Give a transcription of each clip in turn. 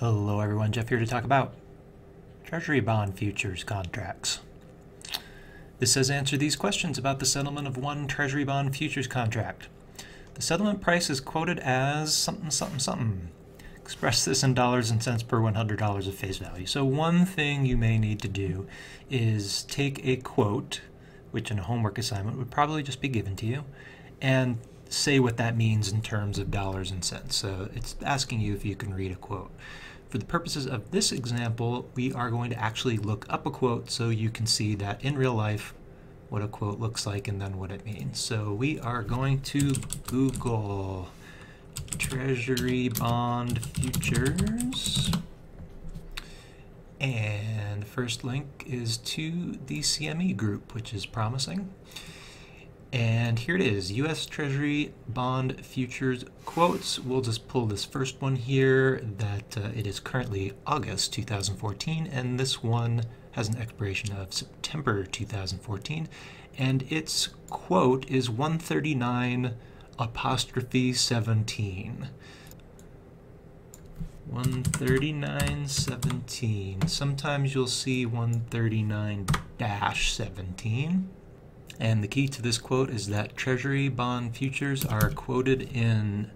Hello everyone, Jeff here to talk about Treasury bond futures contracts. This says answer these questions about the settlement of one Treasury bond futures contract. The settlement price is quoted as something something something. Express this in dollars and cents per $100 of face value. So one thing you may need to do is take a quote, which in a homework assignment would probably just be given to you, and say what that means in terms of dollars and cents. So it's asking you if you can read a quote. For the purposes of this example, we are going to actually look up a quote so you can see that in real life what a quote looks like and then what it means. So we are going to Google Treasury Bond Futures. And the first link is to the CME group, which is promising. And here it is, U.S. Treasury bond futures quotes. We'll just pull this first one here that uh, it is currently August 2014, and this one has an expiration of September 2014, and its quote is 139 apostrophe 17. 139.17. Sometimes you'll see 139-17. And the key to this quote is that Treasury bond futures are quoted in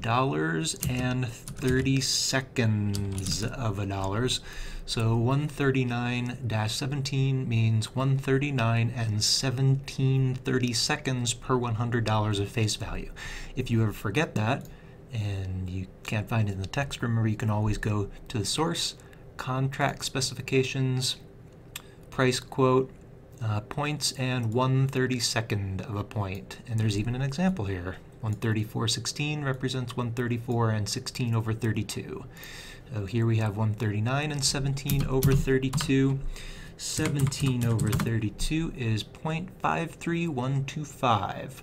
dollars and 30 seconds of a dollars. So 139-17 means 139 and 17 30 seconds per $100 of face value. If you ever forget that and you can't find it in the text, remember you can always go to the source, contract specifications, price quote, uh, points and 1 32nd of a point. And there's even an example here. 134.16 represents 134 and 16 over 32. So here we have 139 and 17 over 32. 17 over 32 is 0.53125.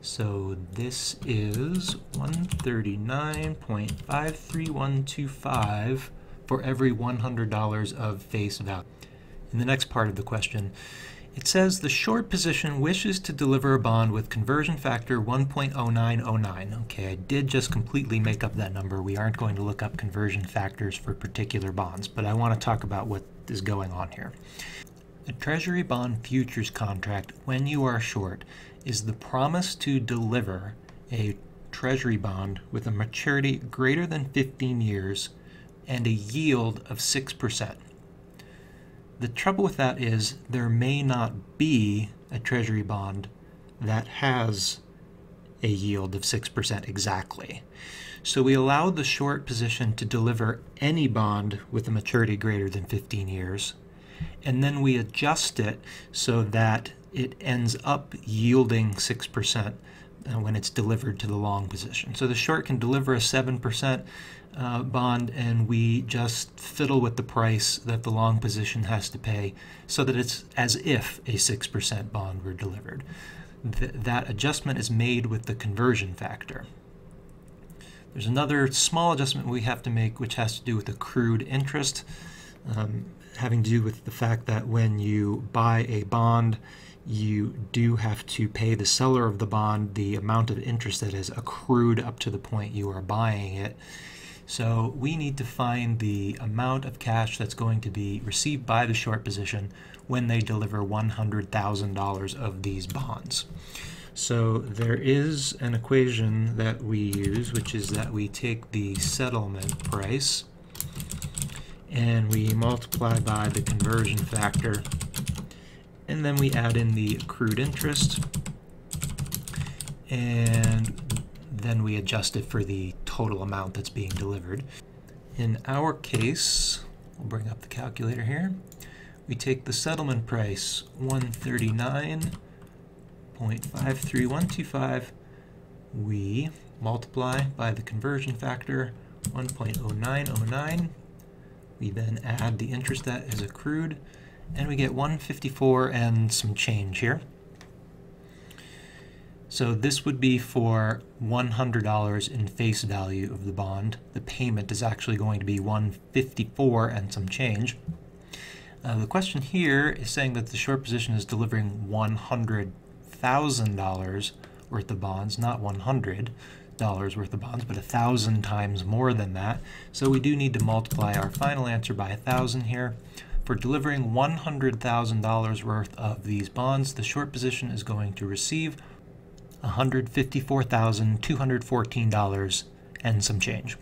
So this is 139.53125 for every $100 of face value. In the next part of the question, it says the short position wishes to deliver a bond with conversion factor 1.0909. Okay, I did just completely make up that number. We aren't going to look up conversion factors for particular bonds, but I want to talk about what is going on here. A Treasury bond futures contract, when you are short, is the promise to deliver a Treasury bond with a maturity greater than 15 years and a yield of 6%. The trouble with that is there may not be a treasury bond that has a yield of 6% exactly. So we allow the short position to deliver any bond with a maturity greater than 15 years, and then we adjust it so that it ends up yielding 6% uh, when it's delivered to the long position. So the short can deliver a 7% uh, bond and we just fiddle with the price that the long position has to pay so that it's as if a 6% bond were delivered. Th that adjustment is made with the conversion factor. There's another small adjustment we have to make which has to do with accrued interest, um, having to do with the fact that when you buy a bond, you do have to pay the seller of the bond the amount of interest that is accrued up to the point you are buying it. So we need to find the amount of cash that's going to be received by the short position when they deliver $100,000 of these bonds. So there is an equation that we use, which is that we take the settlement price and we multiply by the conversion factor and then we add in the accrued interest and then we adjust it for the total amount that's being delivered. In our case, we'll bring up the calculator here, we take the settlement price 139.53125, we multiply by the conversion factor 1.0909, we then add the interest that is accrued, and we get 154 and some change here. So this would be for $100 in face value of the bond. The payment is actually going to be 154 and some change. Uh, the question here is saying that the short position is delivering $100,000 worth of bonds, not 100 dollars worth of bonds, but a thousand times more than that. So we do need to multiply our final answer by a thousand here. For delivering $100,000 worth of these bonds, the short position is going to receive $154,214 and some change.